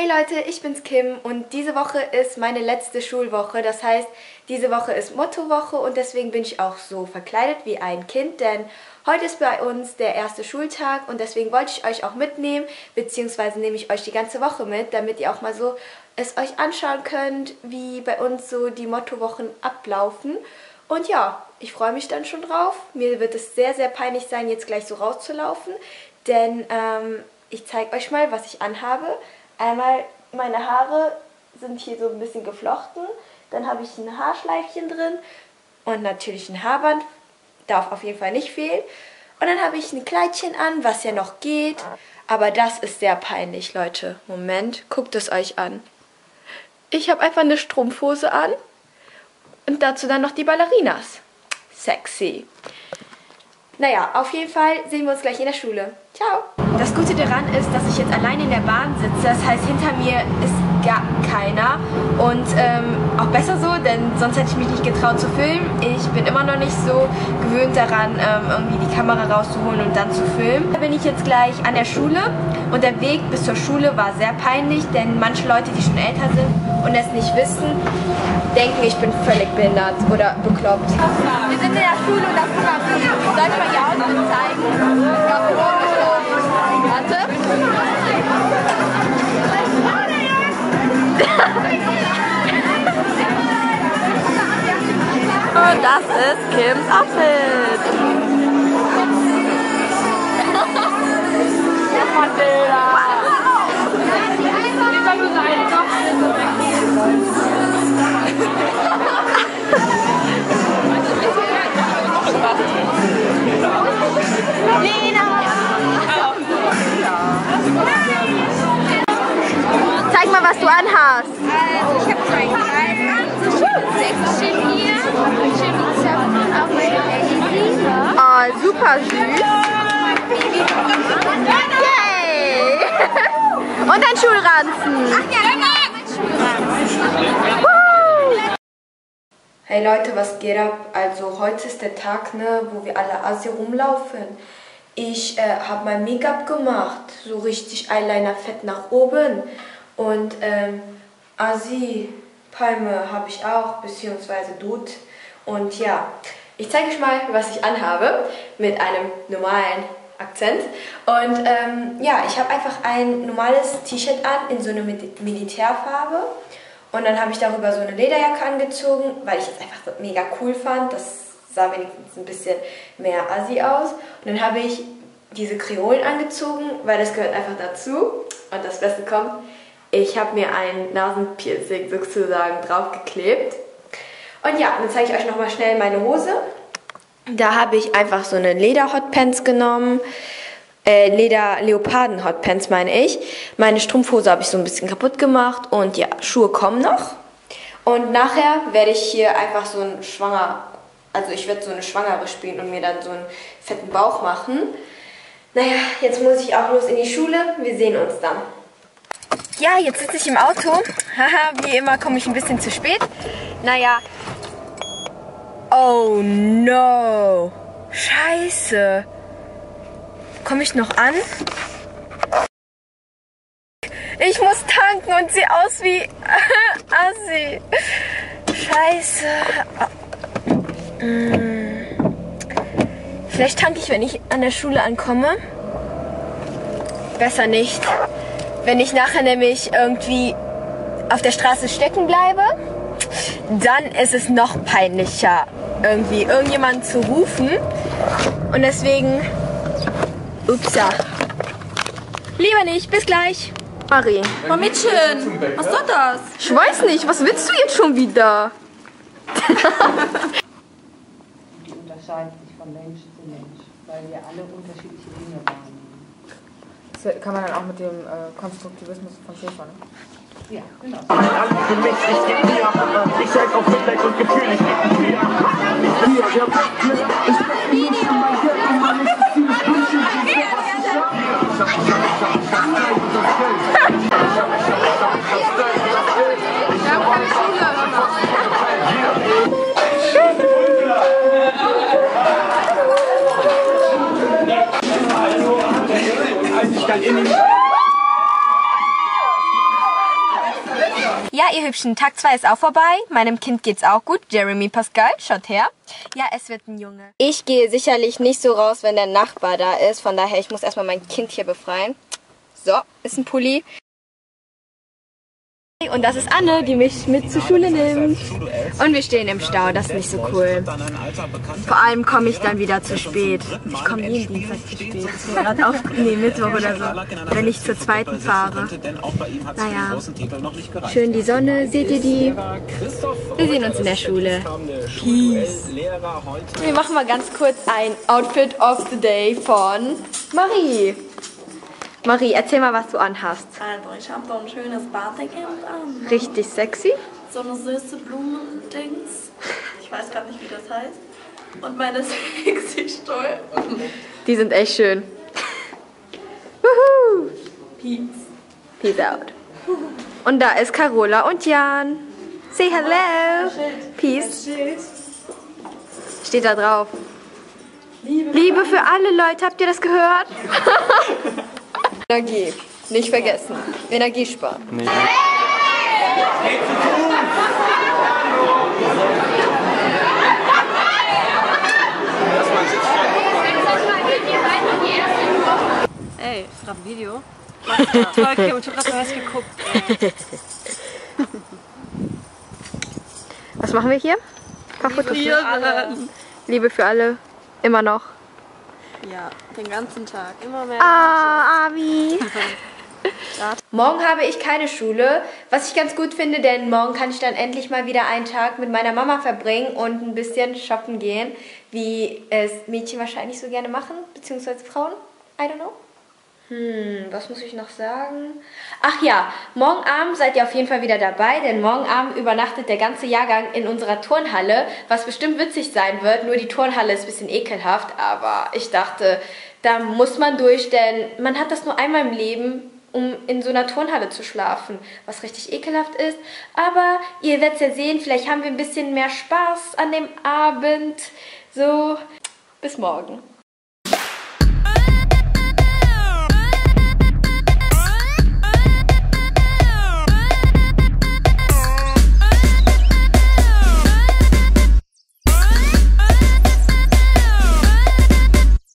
Hey Leute, ich bin's Kim und diese Woche ist meine letzte Schulwoche. Das heißt, diese Woche ist Mottowoche und deswegen bin ich auch so verkleidet wie ein Kind, denn heute ist bei uns der erste Schultag und deswegen wollte ich euch auch mitnehmen, beziehungsweise nehme ich euch die ganze Woche mit, damit ihr auch mal so es euch anschauen könnt, wie bei uns so die Mottowochen ablaufen. Und ja, ich freue mich dann schon drauf. Mir wird es sehr, sehr peinlich sein, jetzt gleich so rauszulaufen, denn ähm, ich zeige euch mal, was ich anhabe. Einmal meine Haare sind hier so ein bisschen geflochten. Dann habe ich ein Haarschleifchen drin und natürlich ein Haarband. Darf auf jeden Fall nicht fehlen. Und dann habe ich ein Kleidchen an, was ja noch geht. Aber das ist sehr peinlich, Leute. Moment, guckt es euch an. Ich habe einfach eine Strumpfhose an und dazu dann noch die Ballerinas. Sexy. Naja, auf jeden Fall sehen wir uns gleich in der Schule. Ciao. Das Gute daran ist, dass ich jetzt allein in der Bahn sitze. Das heißt, hinter mir ist gar keiner. Und ähm, auch besser so, denn sonst hätte ich mich nicht getraut zu filmen. Ich bin immer noch nicht so gewöhnt daran, ähm, irgendwie die Kamera rauszuholen und dann zu filmen. Da bin ich jetzt gleich an der Schule und der Weg bis zur Schule war sehr peinlich, denn manche Leute, die schon älter sind und es nicht wissen, denken, ich bin völlig behindert oder bekloppt. Wir sind in der Schule und das Programm. Soll ich mal die Outfit zeigen? Super süß. Yay! Und ein Schulranzen. Hey Leute, was geht ab? Also heute ist der Tag, ne, wo wir alle Asi rumlaufen. Ich äh, habe mein Make-up gemacht, so richtig Eyeliner fett nach oben. Und ähm, Asi Palme habe ich auch, beziehungsweise Dude. Und ja, ich zeige euch mal, was ich anhabe, mit einem normalen Akzent. Und ähm, ja, ich habe einfach ein normales T-Shirt an in so einer Mil- Militärfarbe. Und dann habe ich darüber so eine Lederjacke angezogen, weil ich es einfach mega cool fand. Das sah wenigstens ein bisschen mehr assi aus. Und dann habe ich diese Kreolen angezogen, weil das gehört einfach dazu. Und das Beste kommt, ich habe mir ein Nasenpiercing sozusagen draufgeklebt. Und ja, dann zeige ich euch nochmal schnell meine Hose. Da habe ich einfach so eine Leder-Hotpants genommen. Äh, Leder-Leoparden-Hotpants meine ich. Meine Strumpfhose habe ich so ein bisschen kaputt gemacht. Und ja, Schuhe kommen noch. Und nachher werde ich hier einfach so ein Schwanger, also ich werde so eine Schwangere spielen und mir dann so einen fetten Bauch machen. Naja, jetzt muss ich auch los in die Schule. Wir sehen uns dann. Ja, jetzt sitze ich im Auto. Haha, wie immer komme ich ein bisschen zu spät. Naja. Oh no. Scheiße. Komme ich noch an? Ich muss tanken und sehe aus wie Assi. Scheiße. Mm. Vielleicht tanke ich, wenn ich an der Schule ankomme. Besser nicht. Wenn ich nachher nämlich irgendwie auf der Straße stecken bleibe, dann ist es noch peinlicher, irgendwie irgendjemanden zu rufen. Und deswegen, upsa. Lieber nicht, bis gleich. Marie. Mädchen, was soll das? Ich weiß nicht, was willst du jetzt schon wieder? Die unterscheiden sich von Mensch zu Mensch, weil wir alle unterschiedliche Dinge wahrnehmen. Das kann man dann auch mit dem äh, Konstruktivismus von Schäfer, ne? Ja, genau. Alles für mich, ich geb mir. Ich zeig auf Mitleid und Gefühl, ich geb mir. Ich bin hier, der Bockblitz. Ich bin nicht in mein Geld und mein nächstes Ziel ist München. Ich hab, ich hab, ich hab, ich hab, ich hab, ich hab Zeit und das Geld. Ich hab, ich hab, ich hab, ich hab Zeit und das Geld. Ich hab alles Ich kann in den Ja, ihr Hübschen, Tag 2 ist auch vorbei. Meinem Kind geht's auch gut. Jeremy Pascal, schaut her. Ja, es wird ein Junge. Ich gehe sicherlich nicht so raus, wenn der Nachbar da ist. Von daher, ich muss erstmal mein Kind hier befreien. So, ist ein Pulli. Und das ist Anne, die mich mit zur Schule nimmt. Und wir stehen im Stau, das ist nicht so cool. Vor allem komme ich dann wieder zu spät. Ich komme jeden Dienstag zu spät. Gerade auf, nee, Mittwoch oder so. Wenn ich zur zweiten fahre. Naja, schön die Sonne, seht ihr die? Wir sehen uns in der Schule. Peace. Wir machen mal ganz kurz ein Outfit of the Day von Marie. Marie, erzähl mal, was du anhast. Also, ich habe so ein schönes Batik-Hemd an. Richtig sexy. So eine süße Blumendings. Ich weiß gar nicht, wie das heißt. Und meine sexy Stolpen. Die sind echt schön. Wuhu. Peace. Peace out. Und da ist Carola und Jan. Say hello. Peace. Steht da drauf. Liebe für alle Leute, habt ihr das gehört? Energie. Nicht vergessen. Energie sparen. Ey, ist gerade ein Video. Toll, Kim, ich hab grad was geguckt. Was machen wir hier? Ein paar Fotos. Liebe für alle. Immer noch. Ja, den ganzen Tag. Immer mehr. Ah, Abi. Morgen habe ich keine Schule, was ich ganz gut finde, denn morgen kann ich dann endlich mal wieder einen Tag mit meiner Mama verbringen und ein bisschen shoppen gehen, wie es Mädchen wahrscheinlich so gerne machen, beziehungsweise Frauen. I don't know. Hm, was muss ich noch sagen? Ach ja, morgen Abend seid ihr auf jeden Fall wieder dabei, denn morgen Abend übernachtet der ganze Jahrgang in unserer Turnhalle, was bestimmt witzig sein wird. Nur die Turnhalle ist ein bisschen ekelhaft, aber ich dachte, da muss man durch, denn man hat das nur einmal im Leben, um in so einer Turnhalle zu schlafen, was richtig ekelhaft ist. Aber ihr werdet ja sehen, vielleicht haben wir ein bisschen mehr Spaß an dem Abend. So, bis morgen.